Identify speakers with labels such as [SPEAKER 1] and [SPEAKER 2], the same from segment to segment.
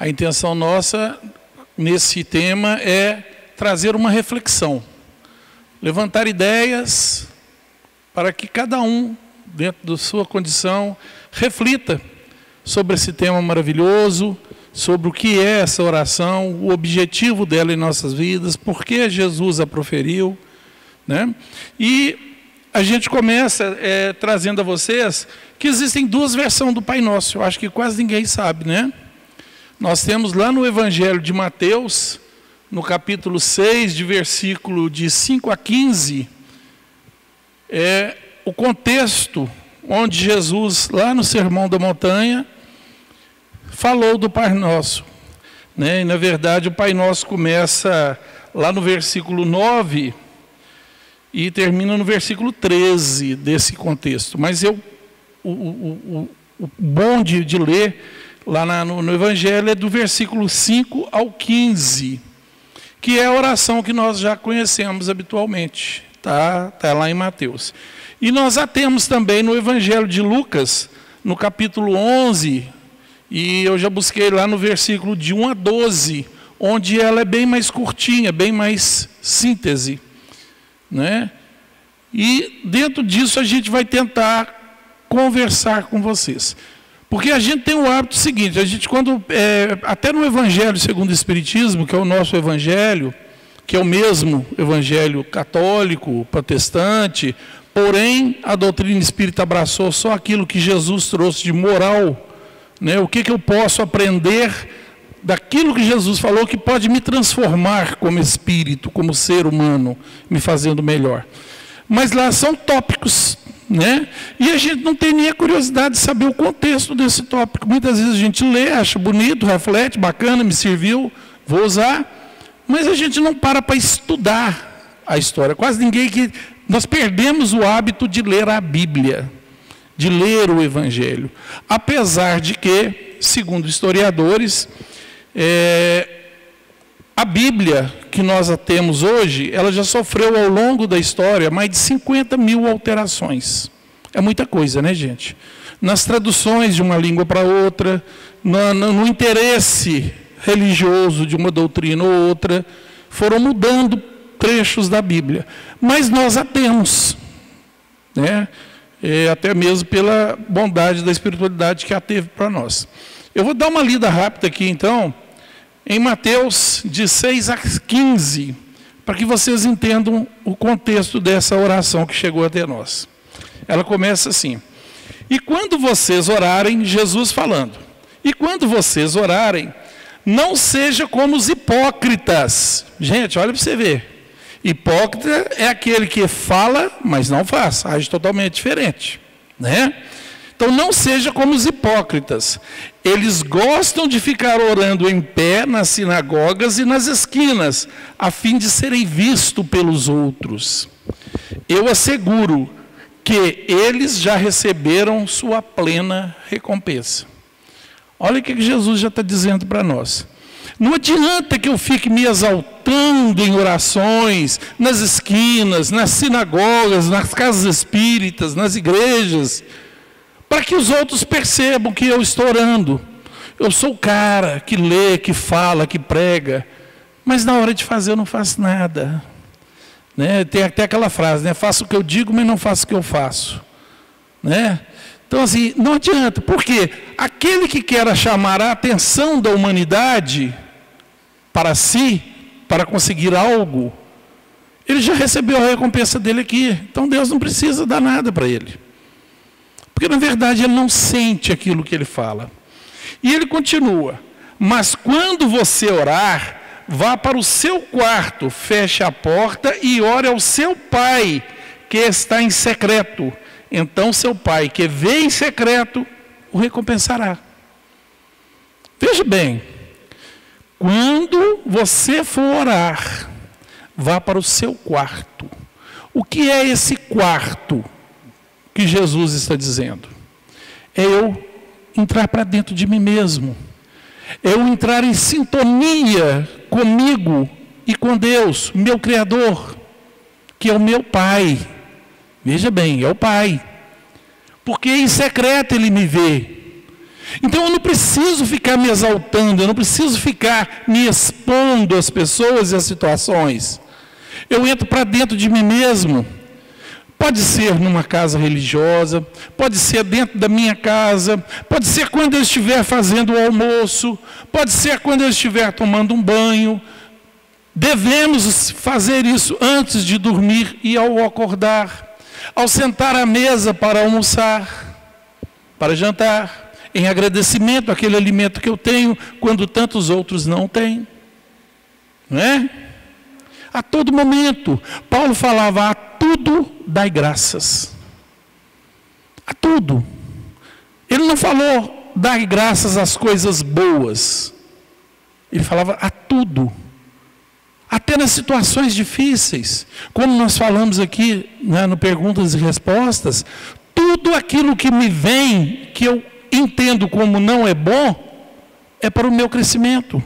[SPEAKER 1] A intenção nossa nesse tema é trazer uma reflexão, levantar ideias para que cada um, dentro da sua condição, reflita sobre esse tema maravilhoso, sobre o que é essa oração, o objetivo dela em nossas vidas, por que Jesus a proferiu. Né? E a gente começa é, trazendo a vocês que existem duas versões do Pai Nosso, eu acho que quase ninguém sabe, né? Nós temos lá no Evangelho de Mateus, no capítulo 6, de versículo de 5 a 15, é o contexto onde Jesus, lá no Sermão da Montanha, falou do Pai Nosso. Né? E, na verdade, o Pai Nosso começa lá no versículo 9 e termina no versículo 13 desse contexto. Mas eu, o, o, o, o bom de, de ler lá na, no, no Evangelho é do versículo 5 ao 15, que é a oração que nós já conhecemos habitualmente. Está tá lá em Mateus. E nós a temos também no Evangelho de Lucas, no capítulo 11, e eu já busquei lá no versículo de 1 a 12, onde ela é bem mais curtinha, bem mais síntese. Né? E dentro disso a gente vai tentar conversar com vocês. Porque a gente tem o hábito seguinte, a gente quando, é, até no Evangelho segundo o Espiritismo, que é o nosso Evangelho, que é o mesmo Evangelho católico, protestante, porém a doutrina espírita abraçou só aquilo que Jesus trouxe de moral né? O que, que eu posso aprender daquilo que Jesus falou que pode me transformar como espírito, como ser humano, me fazendo melhor. Mas lá são tópicos, né? E a gente não tem nem a curiosidade de saber o contexto desse tópico. Muitas vezes a gente lê, acha bonito, reflete, bacana, me serviu, vou usar, mas a gente não para para estudar a história. Quase ninguém que nós perdemos o hábito de ler a Bíblia de ler o Evangelho. Apesar de que, segundo historiadores, é, a Bíblia que nós a temos hoje, ela já sofreu ao longo da história mais de 50 mil alterações. É muita coisa, né, gente? Nas traduções de uma língua para outra, no, no interesse religioso de uma doutrina ou outra, foram mudando trechos da Bíblia. Mas nós a temos. Né? é, até mesmo pela bondade da espiritualidade que a teve para nós. Eu vou dar uma lida rápida aqui, então, em Mateus de 6 a 15, para que vocês entendam o contexto dessa oração que chegou até nós. Ela começa assim: E quando vocês orarem, Jesus falando, e quando vocês orarem, não seja como os hipócritas. Gente, olha para você ver. Hipócrita é aquele que fala, mas não faz, age totalmente diferente, né? Então não seja como os hipócritas. Eles gostam de ficar orando em pé nas sinagogas e nas esquinas, a fim de serem vistos pelos outros. Eu asseguro que eles já receberam sua plena recompensa. Olha o que Jesus já está dizendo para nós. Não adianta que eu fique me exaltando em orações, nas esquinas, nas sinagogas, nas casas espíritas, nas igrejas, para que os outros percebam que eu estou orando. Eu sou o cara que lê, que fala, que prega, mas na hora de fazer eu não faço nada. Né? Tem até aquela frase, né? faço o que eu digo, mas não faço o que eu faço. Né? Então, assim, não adianta, porque aquele que quer chamar a atenção da humanidade, para si, para conseguir algo, ele já recebeu a recompensa dele aqui. Então Deus não precisa dar nada para ele. Porque na verdade ele não sente aquilo que ele fala. E ele continua: Mas quando você orar, vá para o seu quarto, feche a porta e ore ao seu pai, que está em secreto. Então seu pai, que vê em secreto, o recompensará. Veja bem, quando você for orar, vá para o seu quarto. O que é esse quarto que Jesus está dizendo? É eu entrar para dentro de mim mesmo. É eu entrar em sintonia comigo e com Deus, meu Criador, que é o meu Pai. Veja bem, é o Pai. Porque em secreto ele me vê. Então eu não preciso ficar me exaltando, eu não preciso ficar me expondo às pessoas e às situações. Eu entro para dentro de mim mesmo. Pode ser numa casa religiosa, pode ser dentro da minha casa, pode ser quando eu estiver fazendo o almoço, pode ser quando eu estiver tomando um banho. Devemos fazer isso antes de dormir e ao acordar, ao sentar à mesa para almoçar, para jantar, em agradecimento àquele alimento que eu tenho, quando tantos outros não têm. Não é? A todo momento. Paulo falava: a tudo dai graças. A tudo. Ele não falou dar graças às coisas boas. Ele falava a tudo. Até nas situações difíceis. Como nós falamos aqui né, no Perguntas e Respostas, tudo aquilo que me vem, que eu entendo como não é bom, é para o meu crescimento,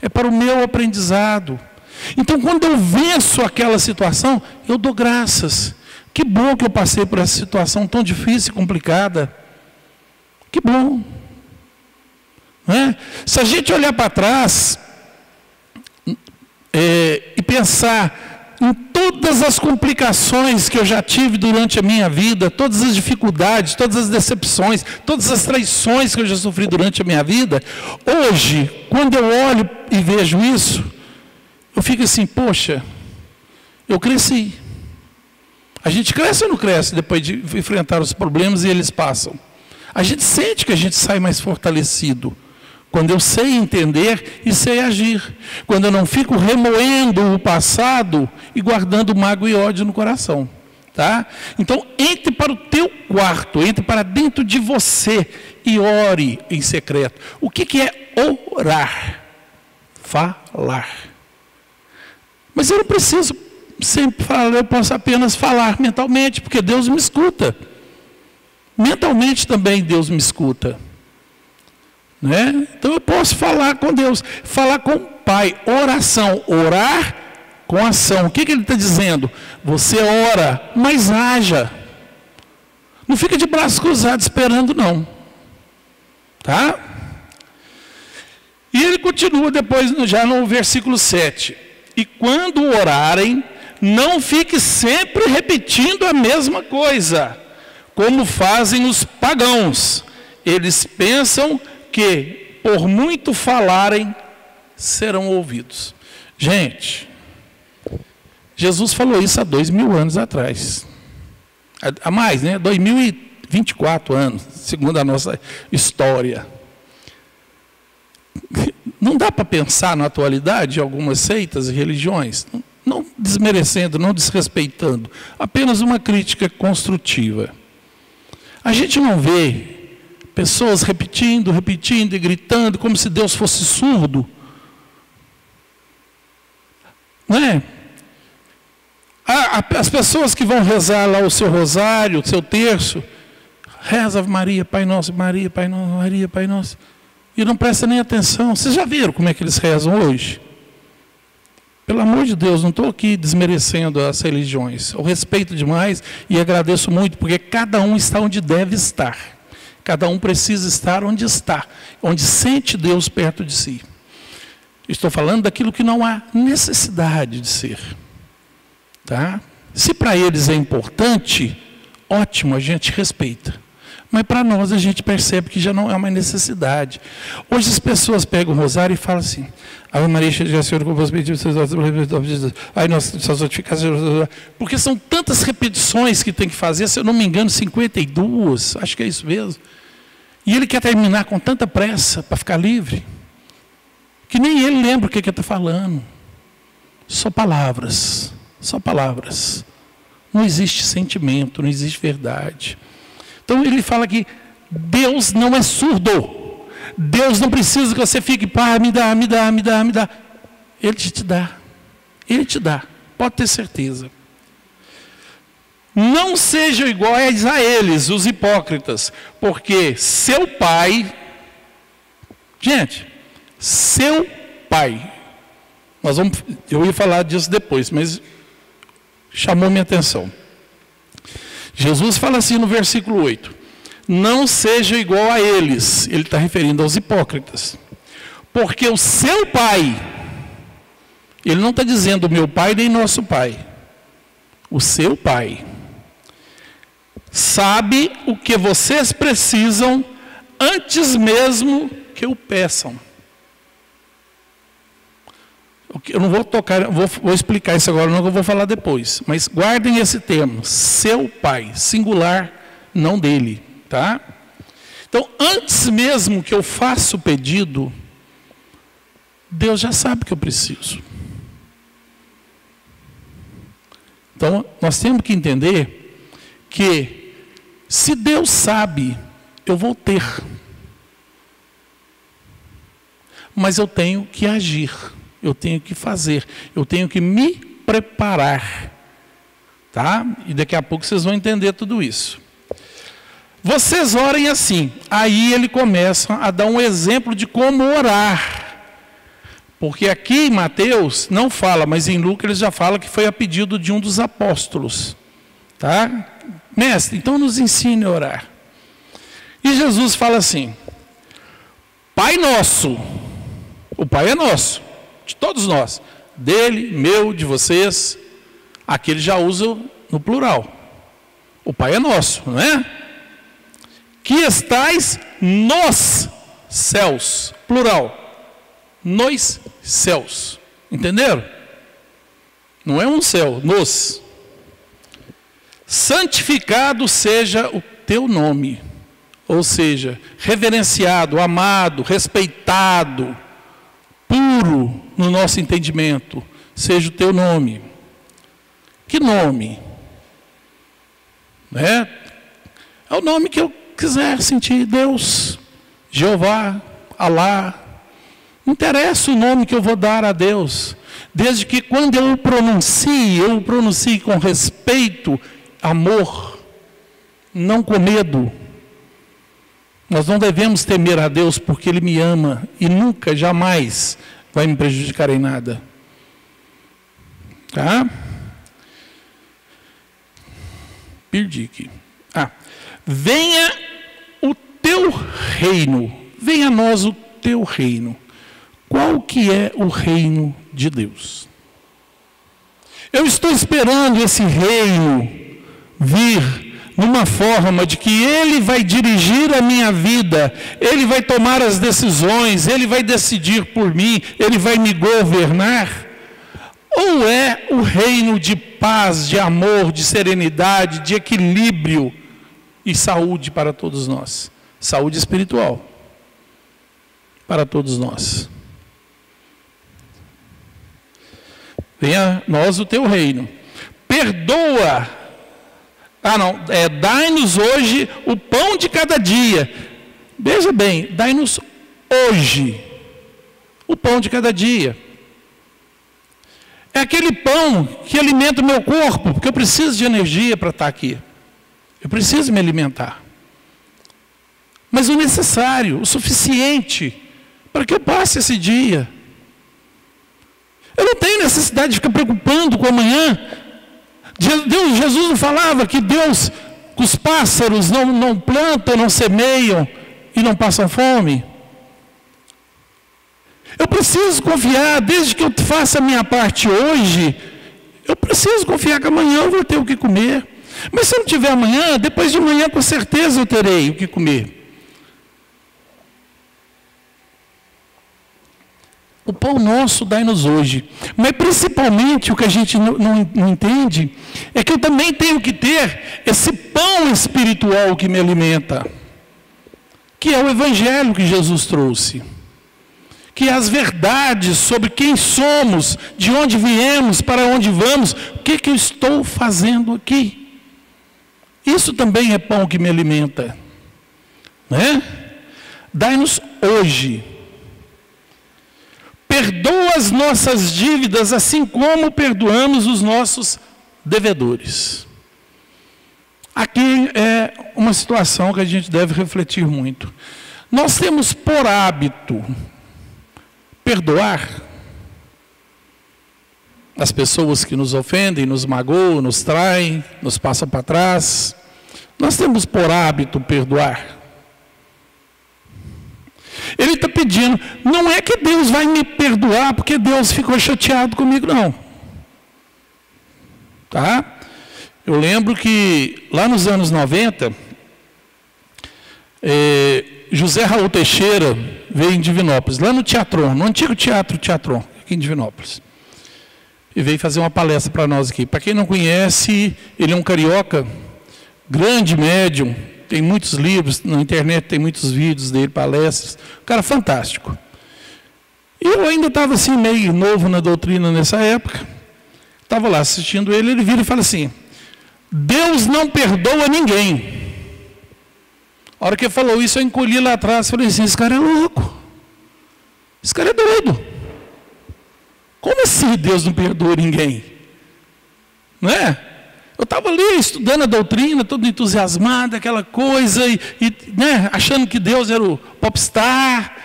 [SPEAKER 1] é para o meu aprendizado. Então, quando eu venço aquela situação, eu dou graças. Que bom que eu passei por essa situação tão difícil e complicada. Que bom. É? Se a gente olhar para trás é, e pensar em todas as complicações que eu já tive durante a minha vida, todas as dificuldades, todas as decepções, todas as traições que eu já sofri durante a minha vida, hoje, quando eu olho e vejo isso, eu fico assim, poxa, eu cresci. A gente cresce ou não cresce depois de enfrentar os problemas e eles passam? A gente sente que a gente sai mais fortalecido. Quando eu sei entender e sei agir. Quando eu não fico remoendo o passado e guardando mágoa e ódio no coração. Tá? Então, entre para o teu quarto, entre para dentro de você e ore em secreto. O que, que é orar? Falar. Mas eu não preciso sempre falar, eu posso apenas falar mentalmente, porque Deus me escuta. Mentalmente também Deus me escuta. Né? Então eu posso falar com Deus, falar com o Pai, oração, orar com ação. O que, que ele está dizendo? Você ora, mas haja. Não fica de braços cruzados esperando, não. Tá? E ele continua depois, já no versículo 7. E quando orarem, não fique sempre repetindo a mesma coisa, como fazem os pagãos. Eles pensam que, por muito falarem, serão ouvidos. Gente, Jesus falou isso há dois mil anos atrás. Há mais, né? 2024 anos, segundo a nossa história. Não dá para pensar na atualidade algumas seitas e religiões, não desmerecendo, não desrespeitando, apenas uma crítica construtiva. A gente não vê pessoas repetindo, repetindo e gritando como se Deus fosse surdo. Não é? As pessoas que vão rezar lá o seu rosário, o seu terço, reza Maria, Pai Nosso, Maria, Pai Nosso, Maria, Pai Nosso e não presta nem atenção. Vocês já viram como é que eles rezam hoje? Pelo amor de Deus, não estou aqui desmerecendo as religiões. Eu respeito demais e agradeço muito, porque cada um está onde deve estar. Cada um precisa estar onde está, onde sente Deus perto de si. Estou falando daquilo que não há necessidade de ser. Tá? Se para eles é importante, ótimo, a gente respeita. Mas para nós a gente percebe que já não é uma necessidade. Hoje as pessoas pegam o rosário e falam assim: Ave Maria, cheia de Senhor, com vos pedidos, ai, nossa santificação. Porque são tantas repetições que tem que fazer, se eu não me engano, 52, acho que é isso mesmo. E ele quer terminar com tanta pressa para ficar livre, que nem ele lembra o que, que ele está falando. Só palavras, só palavras. Não existe sentimento, não existe verdade. Então ele fala que Deus não é surdo. Deus não precisa que você fique, pá, me dá, me dá, me dá, me dá. Ele te dá. Ele te dá. Pode ter certeza. Não sejam iguais a eles, os hipócritas, porque seu pai, gente, seu pai, nós vamos, eu ia falar disso depois, mas chamou minha atenção. Jesus fala assim no versículo 8: não seja igual a eles. Ele está referindo aos hipócritas. Porque o seu pai, ele não está dizendo meu pai nem nosso pai, o seu pai, sabe o que vocês precisam antes mesmo que o peçam. Eu não vou tocar, vou, vou explicar isso agora, não eu vou falar depois. Mas guardem esse termo, seu pai, singular, não dele, tá? Então, antes mesmo que eu faça o pedido, Deus já sabe que eu preciso. Então, nós temos que entender que se Deus sabe, eu vou ter. Mas eu tenho que agir eu tenho que fazer, eu tenho que me preparar. Tá? E daqui a pouco vocês vão entender tudo isso. Vocês orem assim. Aí ele começa a dar um exemplo de como orar. Porque aqui em Mateus não fala, mas em Lucas ele já fala que foi a pedido de um dos apóstolos. Tá? Mestre, então nos ensine a orar. E Jesus fala assim: Pai nosso, o Pai é nosso, de todos nós, dele, meu, de vocês, aqui ele já usa no plural. O Pai é nosso, não é? Que estais nos céus, plural. Nos céus. Entenderam? Não é um céu, nos. Santificado seja o teu nome. Ou seja, reverenciado, amado, respeitado puro no nosso entendimento, seja o teu nome. Que nome? Né? É o nome que eu quiser sentir, Deus, Jeová, Alá. Não interessa o nome que eu vou dar a Deus, desde que quando eu o pronuncie, eu o pronuncie com respeito, amor, não com medo. Nós não devemos temer a Deus porque Ele me ama e nunca, jamais vai me prejudicar em nada. Tá? Perdi aqui. Ah, venha o teu reino, venha a nós o teu reino. Qual que é o reino de Deus? Eu estou esperando esse reino vir numa forma de que Ele vai dirigir a minha vida, Ele vai tomar as decisões, Ele vai decidir por mim, Ele vai me governar? Ou é o reino de paz, de amor, de serenidade, de equilíbrio e saúde para todos nós? Saúde espiritual para todos nós. Venha nós o teu reino. Perdoa ah, não, é, dai-nos hoje o pão de cada dia. Veja bem, dai-nos hoje o pão de cada dia. É aquele pão que alimenta o meu corpo, porque eu preciso de energia para estar aqui. Eu preciso me alimentar. Mas o necessário, o suficiente, para que eu passe esse dia. Eu não tenho necessidade de ficar preocupando com amanhã, Deus, Jesus não falava que Deus, que os pássaros não, não plantam, não semeiam e não passam fome? Eu preciso confiar, desde que eu faça a minha parte hoje, eu preciso confiar que amanhã eu vou ter o que comer. Mas se eu não tiver amanhã, depois de amanhã com certeza eu terei o que comer. O pão nosso dai-nos hoje. Mas principalmente o que a gente não, não, entende é que eu também tenho que ter esse pão espiritual que me alimenta, que é o Evangelho que Jesus trouxe. Que é as verdades sobre quem somos, de onde viemos, para onde vamos, o que, que eu estou fazendo aqui. Isso também é pão que me alimenta. Né? Dai-nos hoje Perdoa as nossas dívidas, assim como perdoamos os nossos devedores. Aqui é uma situação que a gente deve refletir muito. Nós temos por hábito perdoar as pessoas que nos ofendem, nos magoam, nos traem, nos passam para trás. Nós temos por hábito perdoar. Ele está pedindo, não é que Deus vai me perdoar porque Deus ficou chateado comigo, não. Tá? Eu lembro que lá nos anos 90, é, José Raul Teixeira veio em Divinópolis, lá no Teatron, no antigo Teatro Teatron, aqui em Divinópolis. E veio fazer uma palestra para nós aqui. Para quem não conhece, ele é um carioca, grande médium, tem muitos livros, na internet tem muitos vídeos dele, palestras. Cara fantástico. E eu ainda estava assim, meio novo na doutrina nessa época. Estava lá assistindo ele, ele vira e fala assim: Deus não perdoa ninguém. A hora que ele falou isso, eu encolhi lá atrás e falei assim: esse cara é louco. Esse cara é doido. Como assim Deus não perdoa ninguém? Não é? Eu estava ali estudando a doutrina, todo entusiasmado, aquela coisa, e, e né, achando que Deus era o popstar,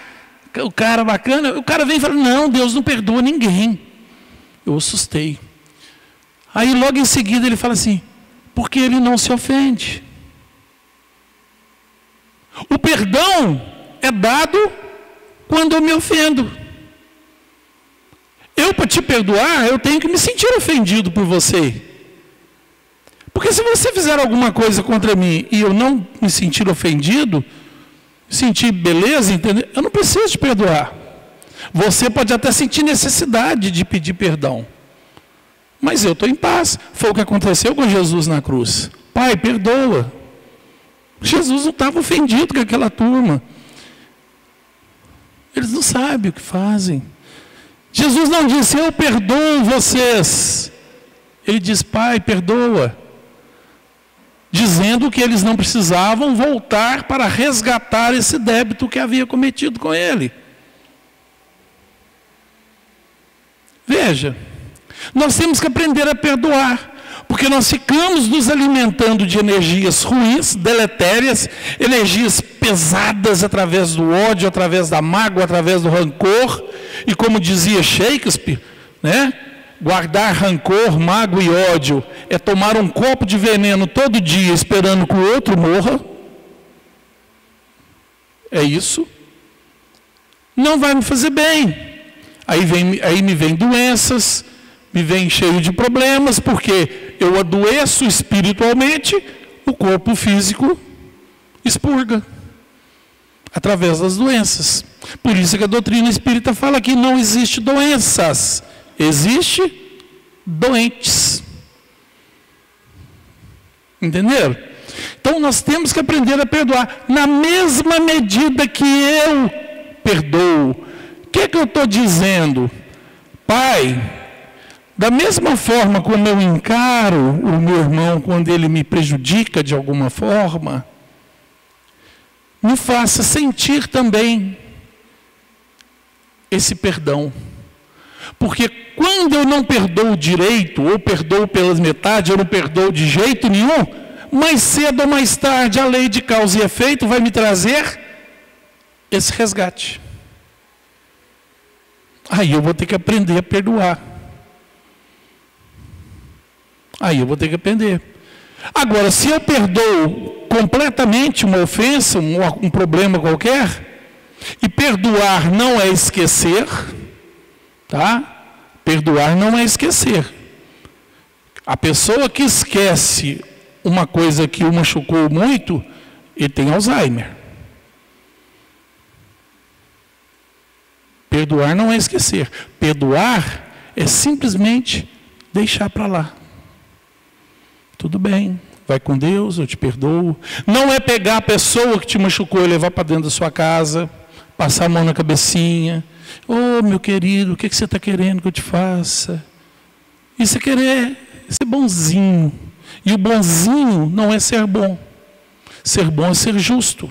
[SPEAKER 1] o cara bacana. O cara vem e fala: Não, Deus não perdoa ninguém. Eu assustei. Aí logo em seguida ele fala assim: Porque ele não se ofende. O perdão é dado quando eu me ofendo. Eu, para te perdoar, eu tenho que me sentir ofendido por você. Porque se você fizer alguma coisa contra mim e eu não me sentir ofendido, sentir beleza, entender, eu não preciso te perdoar. Você pode até sentir necessidade de pedir perdão. Mas eu estou em paz. Foi o que aconteceu com Jesus na cruz. Pai, perdoa. Jesus não estava ofendido com aquela turma. Eles não sabem o que fazem. Jesus não disse, eu perdoo vocês. Ele diz, Pai, perdoa dizendo que eles não precisavam voltar para resgatar esse débito que havia cometido com ele. Veja, nós temos que aprender a perdoar, porque nós ficamos nos alimentando de energias ruins, deletérias, energias pesadas através do ódio, através da mágoa, através do rancor, e como dizia Shakespeare, né? Guardar rancor, mágoa e ódio é tomar um copo de veneno todo dia esperando que o outro morra. É isso. Não vai me fazer bem. Aí, vem, aí me vem doenças, me vem cheio de problemas, porque eu adoeço espiritualmente, o corpo físico expurga através das doenças. Por isso que a doutrina espírita fala que não existe doenças Existe doentes. Entenderam? Então nós temos que aprender a perdoar na mesma medida que eu perdoo. O que, é que eu estou dizendo? Pai, da mesma forma como eu encaro o meu irmão quando ele me prejudica de alguma forma, me faça sentir também esse perdão. Porque quando eu não perdoo direito, ou perdoo pelas metades, eu não perdoo de jeito nenhum, mais cedo ou mais tarde a lei de causa e efeito vai me trazer esse resgate. Aí eu vou ter que aprender a perdoar. Aí eu vou ter que aprender. Agora, se eu perdoo completamente uma ofensa, um, um problema qualquer, e perdoar não é esquecer, Tá? Perdoar não é esquecer. A pessoa que esquece uma coisa que o machucou muito, ele tem Alzheimer. Perdoar não é esquecer. Perdoar é simplesmente deixar para lá. Tudo bem, vai com Deus, eu te perdoo. Não é pegar a pessoa que te machucou e levar para dentro da sua casa, passar a mão na cabecinha, Oh, meu querido, o que, que você está querendo que eu te faça? Isso é querer ser bonzinho. E o bonzinho não é ser bom. Ser bom é ser justo.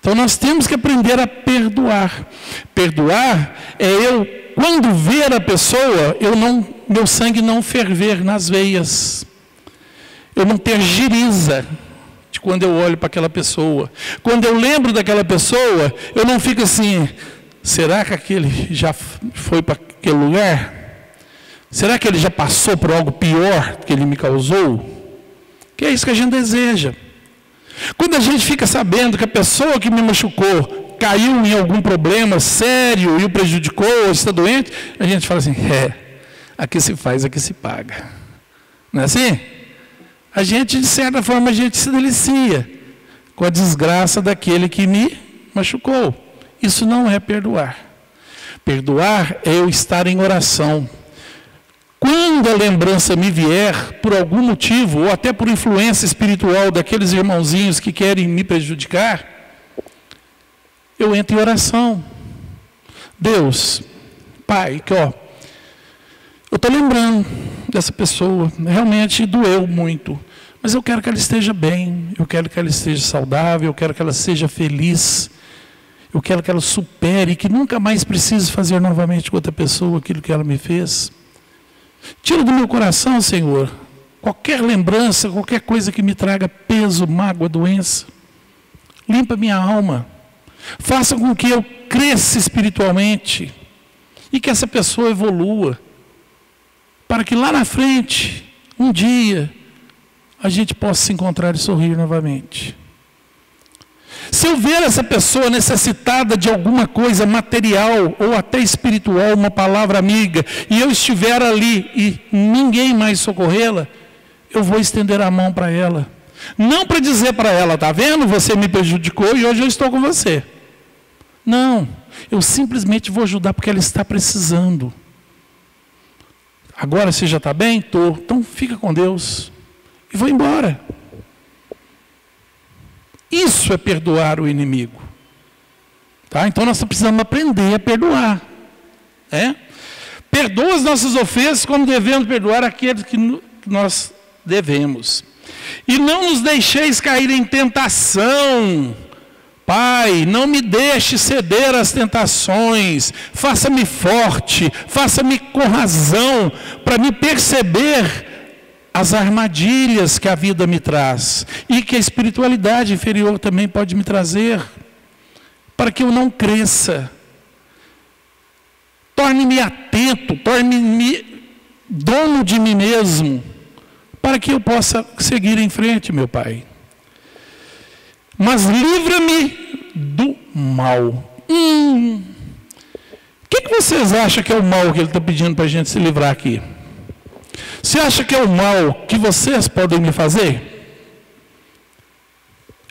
[SPEAKER 1] Então nós temos que aprender a perdoar. Perdoar é eu, quando ver a pessoa, eu não, meu sangue não ferver nas veias. Eu não ter giriza quando eu olho para aquela pessoa. Quando eu lembro daquela pessoa, eu não fico assim, será que aquele já foi para aquele lugar? Será que ele já passou por algo pior que ele me causou? Que é isso que a gente deseja. Quando a gente fica sabendo que a pessoa que me machucou caiu em algum problema sério e o prejudicou ou está doente, a gente fala assim: é, aqui se faz, aqui se paga. Não é assim? A gente, de certa forma, a gente se delicia com a desgraça daquele que me machucou. Isso não é perdoar. Perdoar é eu estar em oração quando a lembrança me vier, por algum motivo, ou até por influência espiritual daqueles irmãozinhos que querem me prejudicar, eu entro em oração. Deus, Pai, que ó, eu estou lembrando dessa pessoa, realmente doeu muito, mas eu quero que ela esteja bem, eu quero que ela esteja saudável, eu quero que ela seja feliz, eu quero que ela supere, que nunca mais precise fazer novamente com outra pessoa aquilo que ela me fez. Tira do meu coração, Senhor, qualquer lembrança, qualquer coisa que me traga peso, mágoa, doença. Limpa minha alma. Faça com que eu cresça espiritualmente e que essa pessoa evolua, para que lá na frente, um dia, a gente possa se encontrar e sorrir novamente. Se eu ver essa pessoa necessitada de alguma coisa material ou até espiritual, uma palavra amiga, e eu estiver ali e ninguém mais socorrê-la, eu vou estender a mão para ela. Não para dizer para ela, tá vendo? Você me prejudicou e hoje eu estou com você. Não, eu simplesmente vou ajudar porque ela está precisando. Agora você já está bem? Estou. Então fica com Deus. E vou embora. Isso é perdoar o inimigo. Tá? Então nós precisamos aprender a perdoar. É? Perdoa as nossas ofensas como devemos perdoar aqueles que nós devemos. E não nos deixeis cair em tentação. Pai, não me deixe ceder às tentações, faça-me forte, faça-me com razão, para me perceber as armadilhas que a vida me traz e que a espiritualidade inferior também pode me trazer, para que eu não cresça. Torne-me atento, torne-me dono de mim mesmo, para que eu possa seguir em frente, meu Pai. Mas livra-me do mal. Hum. O que, que vocês acham que é o mal que ele está pedindo para a gente se livrar aqui? Você acha que é o mal que vocês podem me fazer?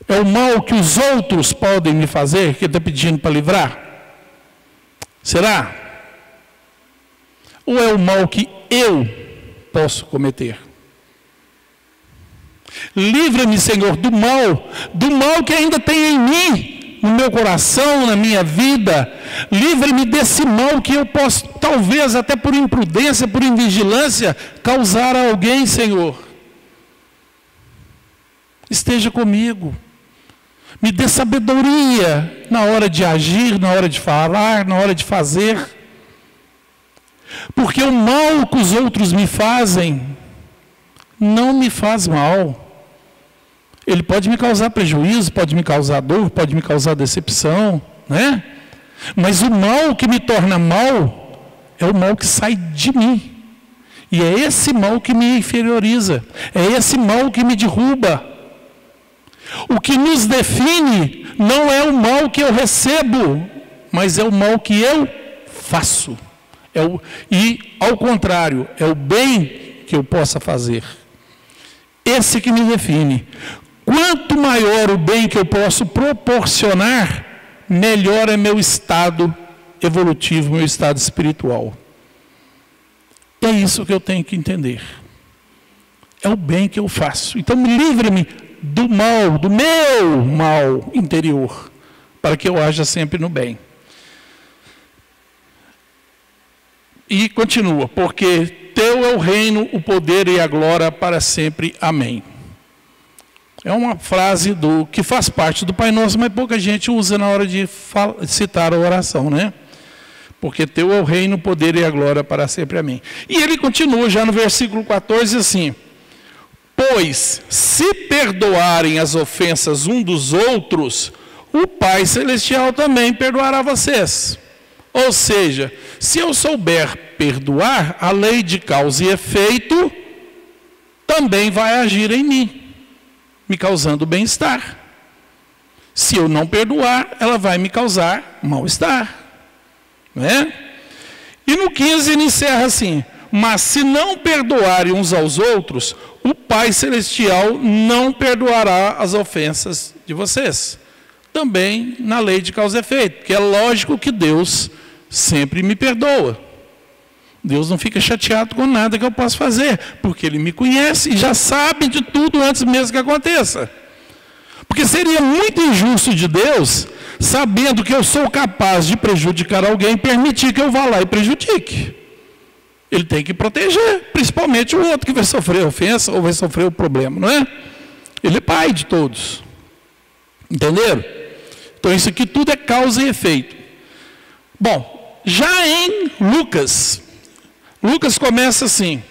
[SPEAKER 1] É o mal que os outros podem me fazer, que ele está pedindo para livrar? Será? Ou é o mal que eu posso cometer? Livra-me, Senhor, do mal, do mal que ainda tem em mim no meu coração, na minha vida. Livre-me desse mal que eu posso, talvez até por imprudência, por invigilância, causar a alguém, Senhor. Esteja comigo. Me dê sabedoria na hora de agir, na hora de falar, na hora de fazer. Porque o mal que os outros me fazem não me faz mal. Ele pode me causar prejuízo, pode me causar dor, pode me causar decepção, né? Mas o mal que me torna mal é o mal que sai de mim. E é esse mal que me inferioriza, é esse mal que me derruba. O que nos define não é o mal que eu recebo, mas é o mal que eu faço. É o, e, ao contrário, é o bem que eu possa fazer. Esse que me define. Quanto maior o bem que eu posso proporcionar, melhor é meu estado evolutivo, meu estado espiritual. É isso que eu tenho que entender. É o bem que eu faço. Então, me livre-me do mal, do meu mal interior, para que eu haja sempre no bem. E continua, porque teu é o reino, o poder e a glória para sempre. Amém. É uma frase do que faz parte do Pai Nosso, mas pouca gente usa na hora de citar a oração, né? Porque teu é o reino, o poder e a glória para sempre. Amém. E ele continua já no versículo 14 assim: Pois se perdoarem as ofensas um dos outros, o Pai celestial também perdoará vocês. Ou seja, se eu souber perdoar, a lei de causa e efeito também vai agir em mim, me causando bem-estar. Se eu não perdoar, ela vai me causar mal-estar. Não é? E no 15 ele encerra assim: Mas se não perdoarem uns aos outros, o Pai Celestial não perdoará as ofensas de vocês. Também na lei de causa e efeito, porque é lógico que Deus sempre me perdoa. Deus não fica chateado com nada que eu possa fazer, porque Ele me conhece e já sabe de tudo antes mesmo que aconteça. Porque seria muito injusto de Deus, sabendo que eu sou capaz de prejudicar alguém, permitir que eu vá lá e prejudique. Ele tem que proteger, principalmente o outro que vai sofrer a ofensa ou vai sofrer o problema, não é? Ele é pai de todos. Entenderam? Então isso aqui tudo é causa e efeito. Bom, já em Lucas, Lucas começa assim: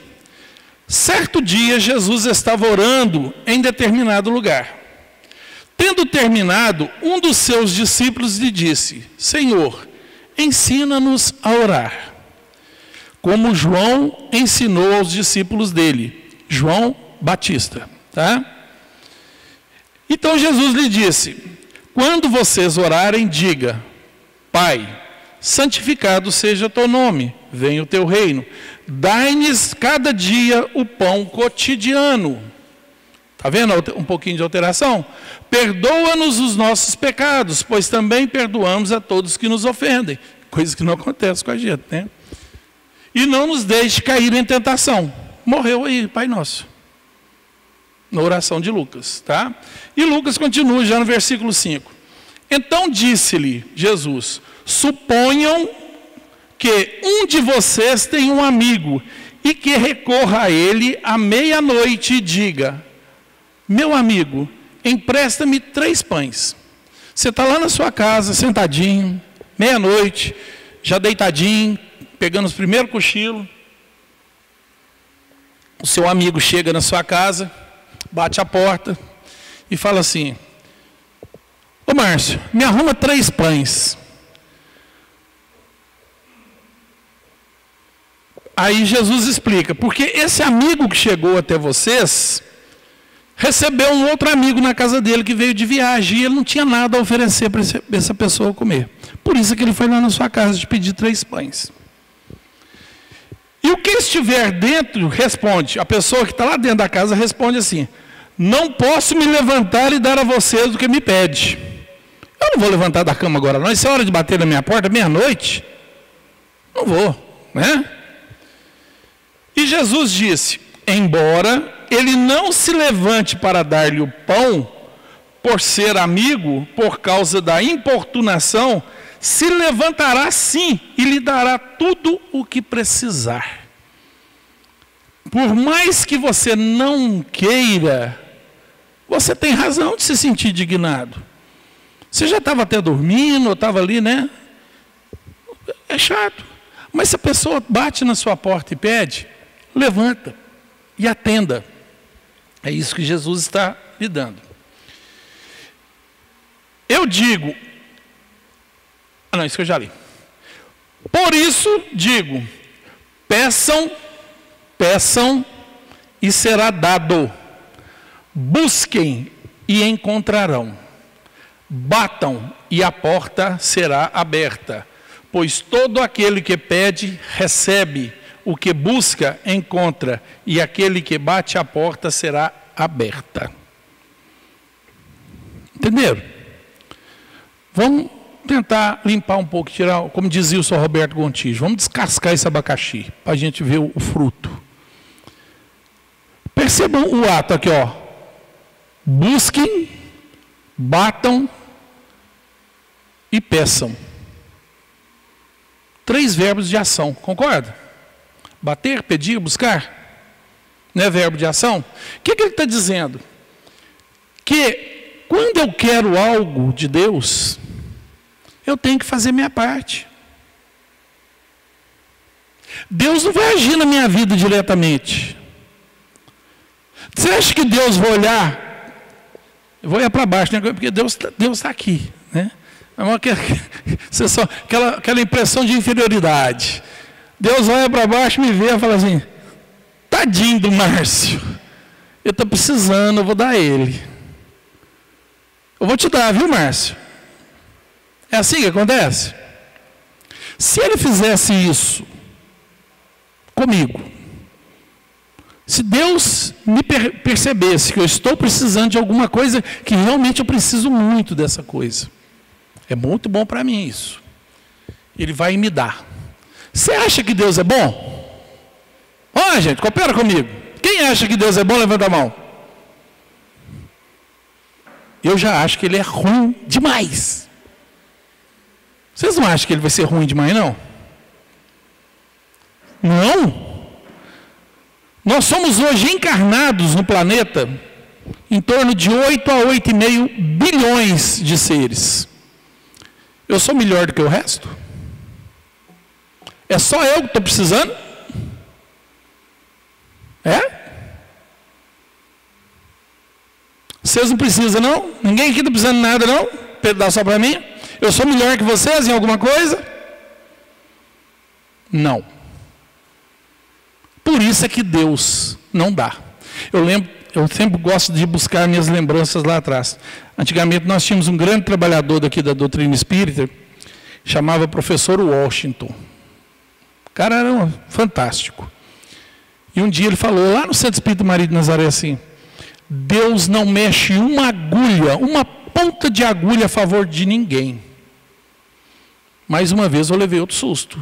[SPEAKER 1] certo dia Jesus estava orando em determinado lugar. Tendo terminado, um dos seus discípulos lhe disse: Senhor, ensina-nos a orar, como João ensinou aos discípulos dele, João Batista, tá? Então Jesus lhe disse: Quando vocês orarem, diga: Pai, santificado seja teu nome, venha o teu reino. Dai-nos cada dia o pão cotidiano. Está vendo um pouquinho de alteração? Perdoa-nos os nossos pecados, pois também perdoamos a todos que nos ofendem. Coisa que não acontece com a gente, né? E não nos deixe cair em tentação. Morreu aí, Pai Nosso. Na oração de Lucas, tá? E Lucas continua já no versículo 5. Então disse-lhe Jesus: Suponham que um de vocês tem um amigo e que recorra a ele à meia-noite e diga: Meu amigo, empresta-me três pães. Você está lá na sua casa, sentadinho, meia-noite, já deitadinho, pegando os primeiros cochilos. O seu amigo chega na sua casa, bate a porta e fala assim: Ô Márcio, me arruma três pães. Aí Jesus explica, porque esse amigo que chegou até vocês recebeu um outro amigo na casa dele que veio de viagem e ele não tinha nada a oferecer para essa pessoa comer. Por isso que ele foi lá na sua casa de pedir três pães. E o que estiver dentro responde, a pessoa que está lá dentro da casa responde assim: Não posso me levantar e dar a vocês o que me pede. Eu não vou levantar da cama agora, não. Isso é hora de bater na minha porta, meia-noite. Não vou, né? E Jesus disse: Embora ele não se levante para dar-lhe o pão, por ser amigo, por causa da importunação, se levantará sim e lhe dará tudo o que precisar. Por mais que você não queira, você tem razão de se sentir indignado. Você já estava até dormindo, ou estava ali, né? É chato. Mas se a pessoa bate na sua porta e pede, levanta e atenda. É isso que Jesus está lhe dando. Eu digo, ah não, isso que eu já li. Por isso digo: peçam, peçam e será dado. Busquem e encontrarão. Batam e a porta será aberta. Pois todo aquele que pede, recebe o que busca, encontra, e aquele que bate a porta será aberta. Entenderam? Vamos tentar limpar um pouco, tirar, como dizia o Sr. Roberto Gontijo, vamos descascar esse abacaxi, para a gente ver o, o fruto. Percebam o ato aqui, ó. Busquem, batam e peçam. Três verbos de ação, concorda? Bater, pedir, buscar? Não é verbo de ação? O que, que ele está dizendo? Que quando eu quero algo de Deus, eu tenho que fazer minha parte. Deus não vai agir na minha vida diretamente. Você acha que Deus vai olhar? Eu vou olhar para baixo, né? porque Deus está tá aqui. Né? É aquela, aquela impressão de inferioridade. Deus olha para baixo, me vê e fala assim: tadinho do Márcio, eu estou precisando, eu vou dar ele. Eu vou te dar, viu, Márcio? É assim que acontece? Se ele fizesse isso comigo, se Deus me per percebesse que eu estou precisando de alguma coisa, que realmente eu preciso muito dessa coisa, é muito bom para mim isso. Ele vai me dar. Você acha que Deus é bom? Olha, gente, coopera comigo. Quem acha que Deus é bom, levanta a mão. Eu já acho que ele é ruim demais. Vocês não acham que ele vai ser ruim demais, não? Não. Nós somos hoje encarnados no planeta em torno de 8 a 8,5 bilhões de seres. Eu sou melhor do que o resto? É só eu que estou precisando? É? Vocês não precisam, não? Ninguém aqui está precisando de nada, não? Dá só para mim? Eu sou melhor que vocês em alguma coisa? Não. Por isso é que Deus não dá. Eu lembro, eu sempre gosto de buscar minhas lembranças lá atrás. Antigamente nós tínhamos um grande trabalhador daqui da doutrina espírita, chamava professor Washington. Cara era fantástico. E um dia ele falou lá no Centro Espírito Maria de Nazaré assim: Deus não mexe uma agulha, uma ponta de agulha a favor de ninguém. Mais uma vez eu levei outro susto.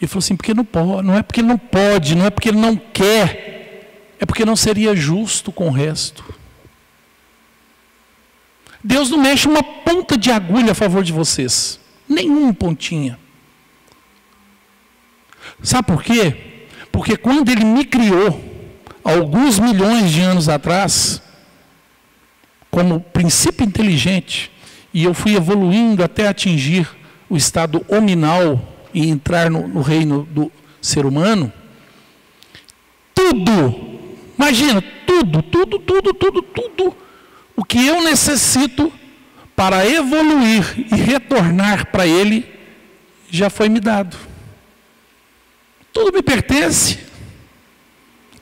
[SPEAKER 1] Ele falou assim: porque não pode, não é porque ele não pode, não é porque ele não quer, é porque não seria justo com o resto. Deus não mexe uma ponta de agulha a favor de vocês, nenhuma pontinha. Sabe por quê? Porque quando ele me criou, alguns milhões de anos atrás, como princípio inteligente, e eu fui evoluindo até atingir o estado hominal e entrar no, no reino do ser humano, tudo, imagina, tudo, tudo, tudo, tudo, tudo, o que eu necessito para evoluir e retornar para Ele, já foi me dado. Tudo me pertence,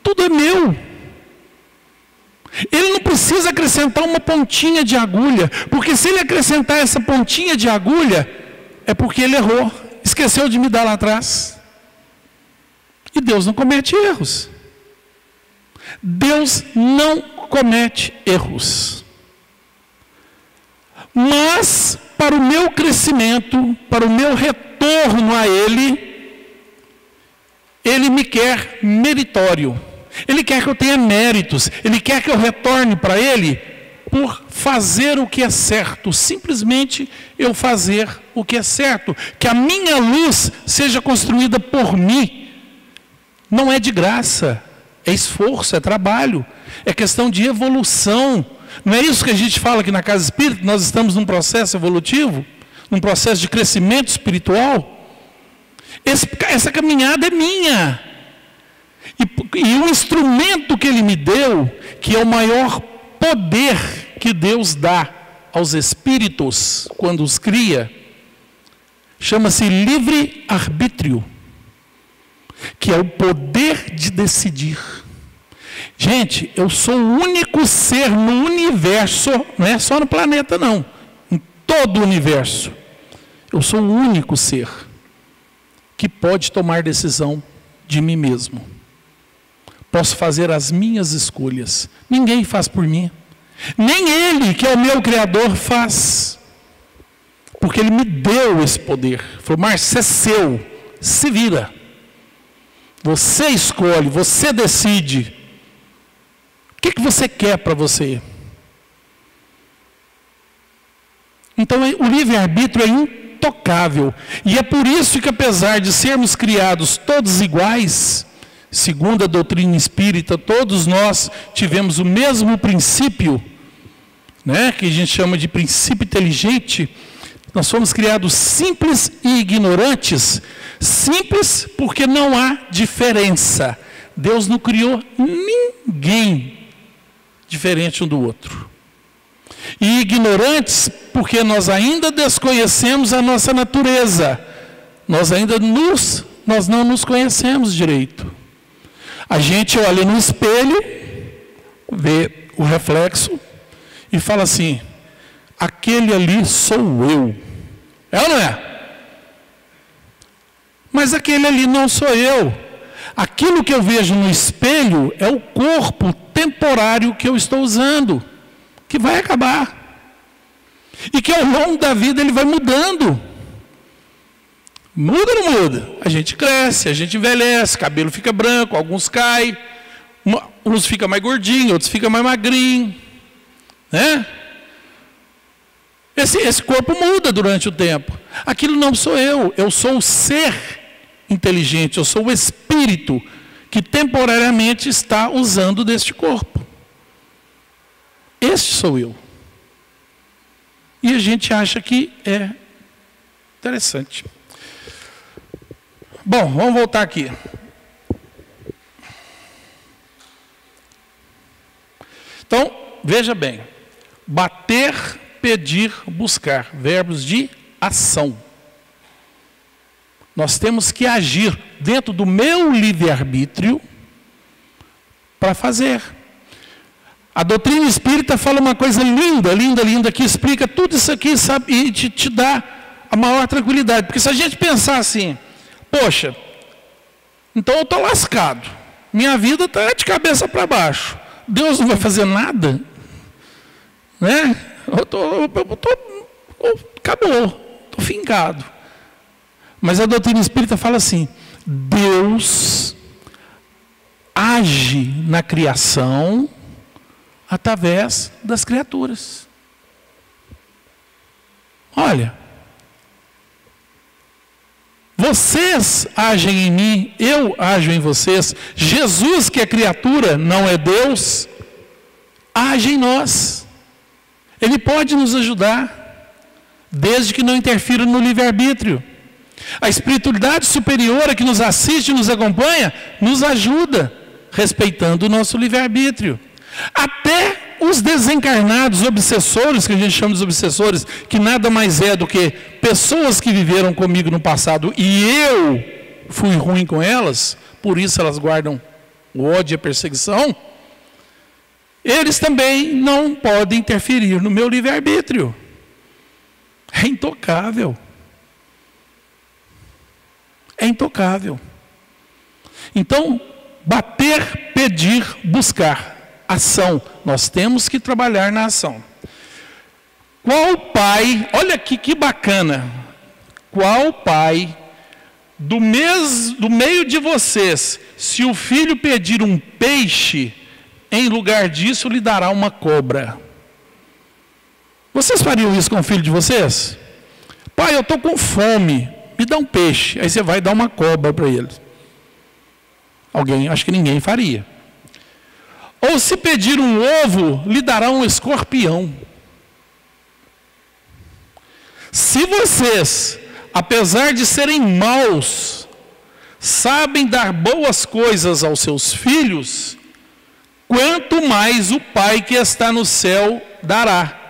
[SPEAKER 1] tudo é meu. Ele não precisa acrescentar uma pontinha de agulha, porque se ele acrescentar essa pontinha de agulha, é porque ele errou, esqueceu de me dar lá atrás. E Deus não comete erros. Deus não comete erros. Mas, para o meu crescimento, para o meu retorno a Ele, Ele me quer meritório. Ele quer que eu tenha méritos, Ele quer que eu retorne para Ele por fazer o que é certo, simplesmente eu fazer o que é certo, que a minha luz seja construída por mim. Não é de graça, é esforço, é trabalho, é questão de evolução. Não é isso que a gente fala aqui na Casa Espírita, nós estamos num processo evolutivo, num processo de crescimento espiritual. Esse, essa caminhada é minha. E, e o instrumento que ele me deu, que é o maior poder que Deus dá aos espíritos quando os cria, chama-se livre-arbítrio, que é o poder de decidir. Gente, eu sou o único ser no universo, não é só no planeta, não, em todo o universo. Eu sou o único ser que pode tomar decisão de mim mesmo posso fazer as minhas escolhas. Ninguém faz por mim. Nem Ele, que é o meu Criador, faz. Porque Ele me deu esse poder. Falou, Márcio, é seu. Se vira. Você escolhe, você decide. O que, que você quer para você? Então, o livre-arbítrio é intocável. E é por isso que, apesar de sermos criados todos iguais, Segundo a doutrina espírita, todos nós tivemos o mesmo princípio, né, que a gente chama de princípio inteligente. Nós fomos criados simples e ignorantes. Simples porque não há diferença. Deus não criou ninguém diferente um do outro. E ignorantes porque nós ainda desconhecemos a nossa natureza. nós ainda nos, nós não nos conhecemos direito. A gente olha no espelho, vê o reflexo e fala assim: aquele ali sou eu. É ou não é? Mas aquele ali não sou eu. Aquilo que eu vejo no espelho é o corpo temporário que eu estou usando, que vai acabar. E que ao longo da vida ele vai mudando. Muda ou não muda? A gente cresce, a gente envelhece, cabelo fica branco, alguns caem, uns ficam mais gordinhos, outros ficam mais magrinhos. Né? Esse, esse corpo muda durante o tempo. Aquilo não sou eu, eu sou o ser inteligente, eu sou o espírito que temporariamente está usando deste corpo. Este sou eu. E a gente acha que é interessante. Bom, vamos voltar aqui. Então, veja bem: bater, pedir, buscar verbos de ação. Nós temos que agir dentro do meu livre-arbítrio para fazer. A doutrina espírita fala uma coisa linda, linda, linda, que explica tudo isso aqui sabe, e te, te dá a maior tranquilidade. Porque se a gente pensar assim, Poxa, então eu estou lascado. Minha vida está de cabeça para baixo. Deus não vai fazer nada? Né? Eu tô, acabou, estou fincado. Mas a doutrina espírita fala assim: Deus age na criação através das criaturas. Olha, vocês agem em mim, eu ajo em vocês. Jesus, que é criatura, não é Deus, age em nós. Ele pode nos ajudar, desde que não interfira no livre-arbítrio. A espiritualidade superior que nos assiste e nos acompanha, nos ajuda, respeitando o nosso livre-arbítrio. Até os desencarnados obsessores, que a gente chama de obsessores, que nada mais é do que pessoas que viveram comigo no passado e eu fui ruim com elas, por isso elas guardam o ódio e a perseguição, eles também não podem interferir no meu livre-arbítrio. É intocável. É intocável. Então, bater, pedir, buscar ação. Nós temos que trabalhar na ação. Qual pai, olha aqui que bacana, qual pai do, mes, do meio de vocês, se o filho pedir um peixe, em lugar disso lhe dará uma cobra? Vocês fariam isso com o filho de vocês? Pai, eu estou com fome, me dá um peixe. Aí você vai dar uma cobra para ele. Alguém, acho que ninguém faria. Ou se pedir um ovo, lhe dará um escorpião. Se vocês, apesar de serem maus, sabem dar boas coisas aos seus filhos, quanto mais o Pai que está no céu dará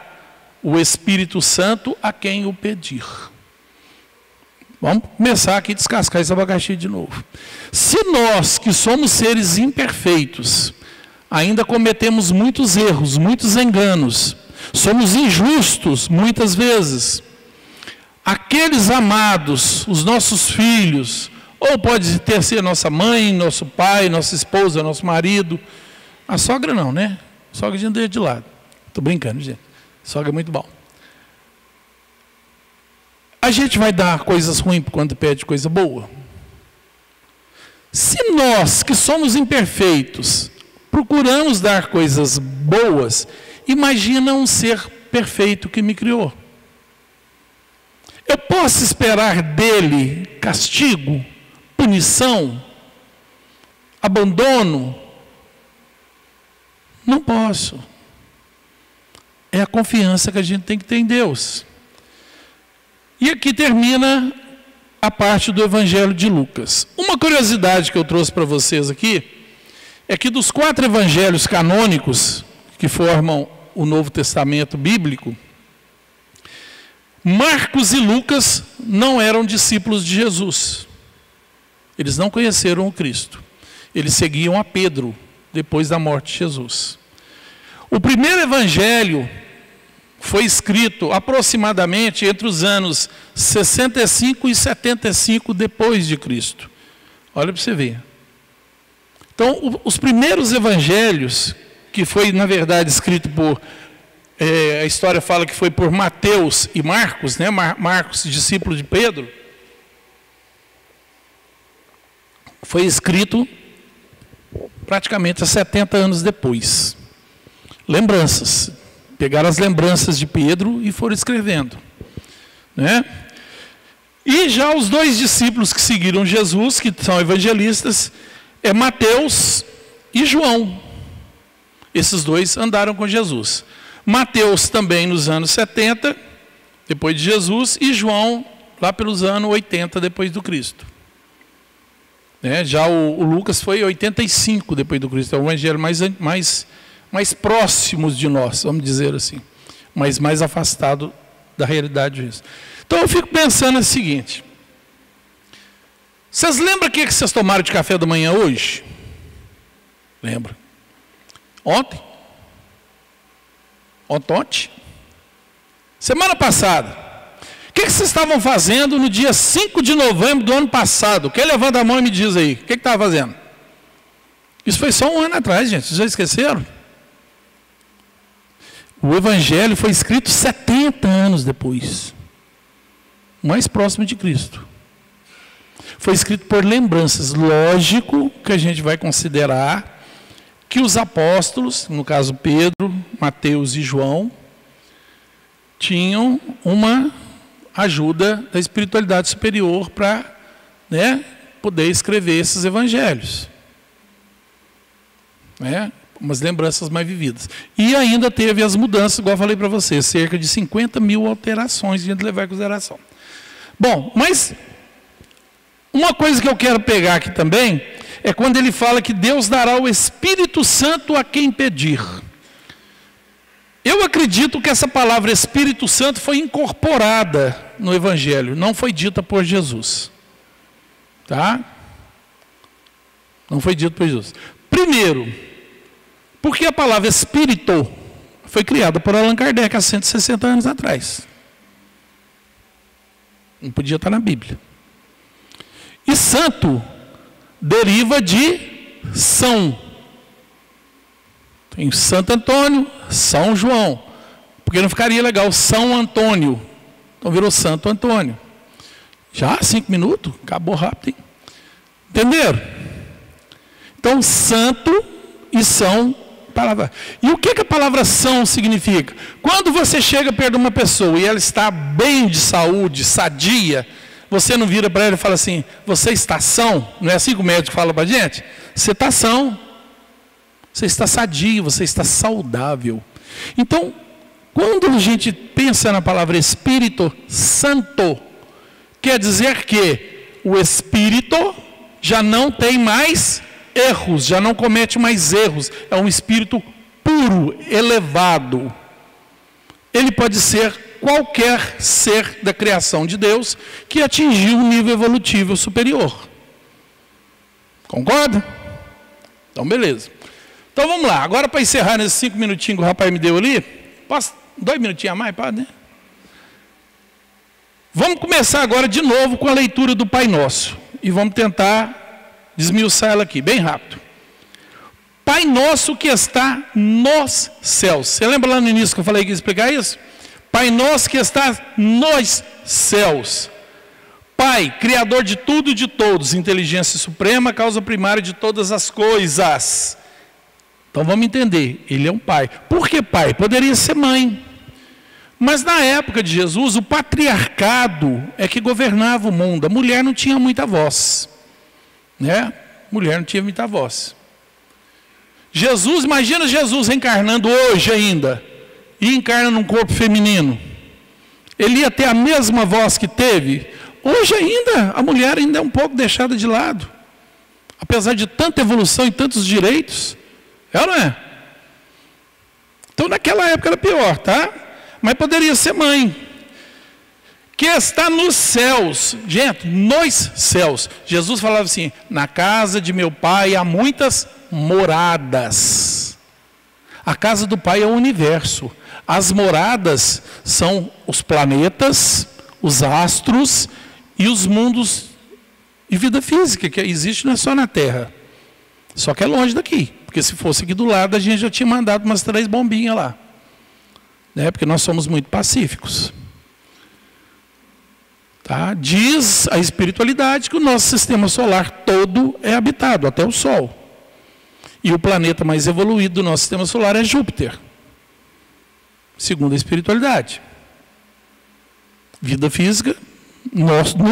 [SPEAKER 1] o Espírito Santo a quem o pedir. Vamos começar aqui a descascar esse abacaxi de novo. Se nós, que somos seres imperfeitos, ainda cometemos muitos erros, muitos enganos, somos injustos muitas vezes. Aqueles amados, os nossos filhos, ou pode ter ser nossa mãe, nosso pai, nossa esposa, nosso marido. A sogra não, né? Sogra gente deixa de lado. Estou brincando, gente. Sogra é muito bom. A gente vai dar coisas ruins quando pede coisa boa. Se nós, que somos imperfeitos, procuramos dar coisas boas, imagina um ser perfeito que me criou. Eu posso esperar dele castigo, punição, abandono? Não posso. É a confiança que a gente tem que ter em Deus. E aqui termina a parte do Evangelho de Lucas. Uma curiosidade que eu trouxe para vocês aqui é que dos quatro evangelhos canônicos que formam o Novo Testamento bíblico, Marcos e Lucas não eram discípulos de Jesus. Eles não conheceram o Cristo. Eles seguiam a Pedro depois da morte de Jesus. O primeiro evangelho foi escrito aproximadamente entre os anos 65 e 75 depois de Cristo. Olha para você ver. Então, os primeiros evangelhos, que foi na verdade escrito por é, a história fala que foi por Mateus e Marcos, né? Mar Marcos, discípulo de Pedro, foi escrito praticamente há 70 anos depois. Lembranças. Pegaram as lembranças de Pedro e foram escrevendo. Né? E já os dois discípulos que seguiram Jesus, que são evangelistas, é Mateus e João. Esses dois andaram com Jesus. Mateus também nos anos 70, depois de Jesus, e João lá pelos anos 80 depois do Cristo. Né? Já o, o, Lucas foi 85 depois do Cristo, é o evangelho mais, mais, mais próximos de nós, vamos dizer assim, mas mais afastado da realidade disso. Então eu fico pensando o seguinte: vocês lembram o que vocês tomaram de café da manhã hoje? Lembra? Ontem? Ontem? Semana passada. O que, vocês estavam fazendo no dia 5 de novembro do ano passado? Quem levanta a mão e me diz aí? O que estava fazendo? Isso foi só um ano atrás, gente. Vocês já esqueceram? O Evangelho foi escrito 70 anos depois mais próximo de Cristo. Foi escrito por lembranças. Lógico que a gente vai considerar que os apóstolos, no caso Pedro, Mateus e João, tinham uma ajuda da espiritualidade superior para né, poder escrever esses evangelhos. Né? Umas lembranças mais vividas. E ainda teve as mudanças, igual eu falei para você, cerca de 50 mil alterações gente levar em consideração. Bom, mas uma coisa que eu quero pegar aqui também é quando ele fala que Deus dará o Espírito Santo a quem pedir. Eu acredito que essa palavra Espírito Santo foi incorporada no Evangelho, não foi dita por Jesus. Tá? Não foi dito por Jesus. Primeiro, porque a palavra Espírito foi criada por Allan Kardec há 160 anos atrás. Não podia estar na Bíblia. E santo deriva de São. Tem Santo Antônio, São João. Porque não ficaria legal São Antônio. Então virou Santo Antônio. Já cinco minutos? Acabou rápido, hein? Entenderam? Então, santo e são palavra. E o que, que a palavra são significa? Quando você chega perto de uma pessoa e ela está bem de saúde, sadia, você não vira para ela e fala assim, você está são? Não é assim que o médico fala para a gente? Você está são. Você está sadio, você está saudável. Então, quando a gente pensa na palavra Espírito Santo, quer dizer que o Espírito já não tem mais erros, já não comete mais erros. É um espírito puro, elevado. Ele pode ser qualquer ser da criação de Deus que atingiu um nível evolutivo superior. Concorda? Então, beleza. Então vamos lá. Agora, para encerrar nesses cinco minutinhos que o rapaz me deu ali, posso dois minutinhos a mais, pode, né? Vamos começar agora de novo com a leitura do Pai Nosso. E vamos tentar desmiuçar ela aqui, bem rápido. Pai nosso que está nos céus. Você lembra lá no início que eu falei que ia explicar isso? Pai nosso que está nos céus. Pai, Criador de tudo e de todos, inteligência suprema, causa primária de todas as coisas. Então vamos entender, ele é um pai. Por que pai? Poderia ser mãe. Mas na época de Jesus, o patriarcado é que governava o mundo. A mulher não tinha muita voz. Né? Mulher não tinha muita voz. Jesus, imagina Jesus reencarnando hoje ainda, e encarna num corpo feminino. Ele ia ter a mesma voz que teve. Hoje ainda, a mulher ainda é um pouco deixada de lado. Apesar de tanta evolução e tantos direitos. É ou não é? Então naquela época era pior, tá? Mas poderia ser mãe. que está nos céus. Gente, nos céus. Jesus falava assim: na casa de meu pai há muitas moradas. A casa do pai é o universo. As moradas são os planetas, os astros e os mundos de vida física que existe não é só na Terra. Só que é longe daqui. Porque se fosse aqui do lado, a gente já tinha mandado umas três bombinhas lá. Né? Porque nós somos muito pacíficos. Tá? Diz a espiritualidade que o nosso sistema solar todo é habitado, até o Sol. E o planeta mais evoluído do nosso sistema solar é Júpiter, segundo a espiritualidade. Vida física no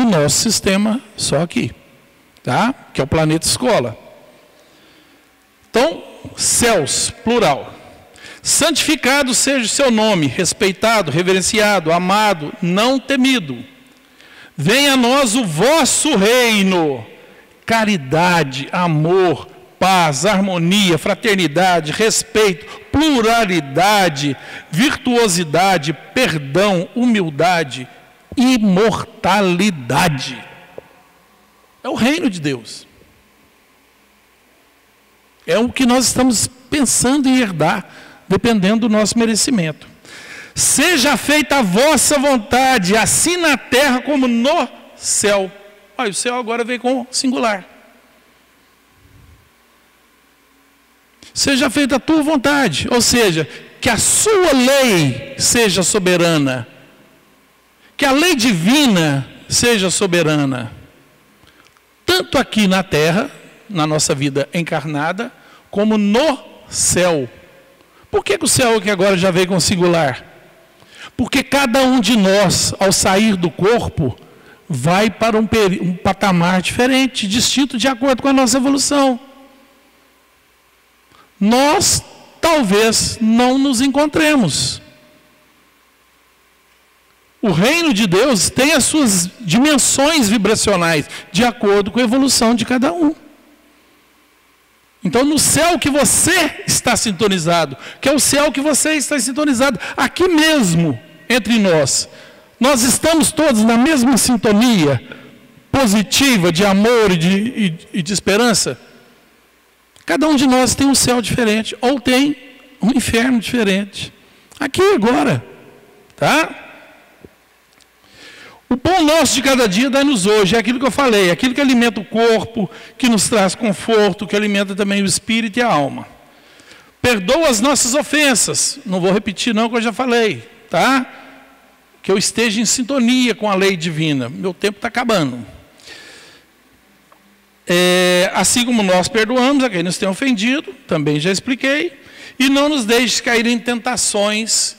[SPEAKER 1] nosso sistema, só aqui, tá? que é o planeta escola. Então, céus, plural. Santificado seja o seu nome, respeitado, reverenciado, amado, não temido Venha a nós o vosso reino, caridade, amor, paz, harmonia, fraternidade, respeito, pluralidade, virtuosidade, perdão, humildade, imortalidade. É o reino de Deus. É o que nós estamos pensando em herdar, dependendo do nosso merecimento. Seja feita a vossa vontade, assim na terra como no céu. Olha, o céu agora vem com singular. Seja feita a tua vontade, ou seja, que a sua lei seja soberana, que a lei divina seja soberana, tanto aqui na terra, na nossa vida encarnada, como no céu. Por que, que o céu aqui agora já veio com singular? Porque cada um de nós, ao sair do corpo, vai para um, um, patamar diferente, distinto de acordo com a nossa evolução. Nós talvez não nos encontremos. O reino de Deus tem as suas dimensões vibracionais, de acordo com a evolução de cada um. Então, no céu que você está sintonizado, que é o céu que você está sintonizado, aqui mesmo, entre nós, nós estamos todos na mesma sintonia positiva de amor e de, e, e de esperança? Cada um de nós tem um céu diferente, ou tem um inferno diferente. Aqui agora, tá? O pão nosso de cada dia dá-nos hoje, é aquilo que eu falei, é aquilo que alimenta o corpo, que nos traz conforto, que alimenta também o espírito e a alma. Perdoa as nossas ofensas, não vou repetir não, que eu já falei, tá? Que eu esteja em sintonia com a lei divina, meu tempo está acabando. É, assim como nós perdoamos a quem nos tem ofendido, também já expliquei, e não nos deixe cair em tentações,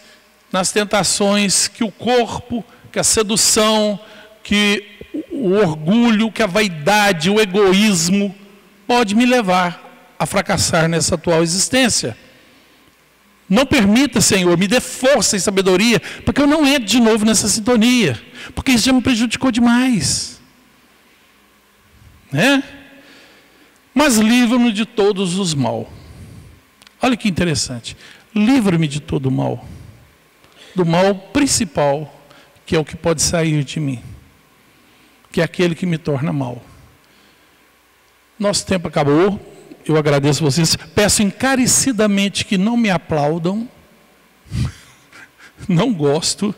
[SPEAKER 1] nas tentações que o corpo que a sedução, que o orgulho, que a vaidade, o egoísmo pode me levar a fracassar nessa atual existência. Não permita, Senhor, me dê força e sabedoria, porque eu não entro de novo nessa sintonia, porque isso já me prejudicou demais. Né? Mas livra-me de todos os mal. Olha que interessante. Livra-me de todo o mal. Do mal principal, que é o que pode sair de mim, que é aquele que me torna mal. Nosso tempo acabou, eu agradeço vocês, peço encarecidamente que não me aplaudam, não gosto,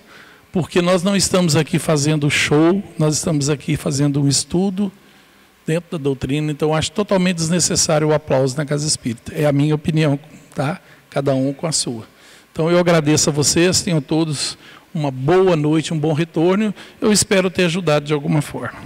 [SPEAKER 1] porque nós não estamos aqui fazendo show, nós estamos aqui fazendo um estudo dentro da doutrina, então acho totalmente desnecessário o aplauso na casa espírita. É a minha opinião, tá? Cada um com a sua. Então eu agradeço a vocês, tenham todos uma boa noite, um bom retorno. Eu espero ter ajudado de alguma forma.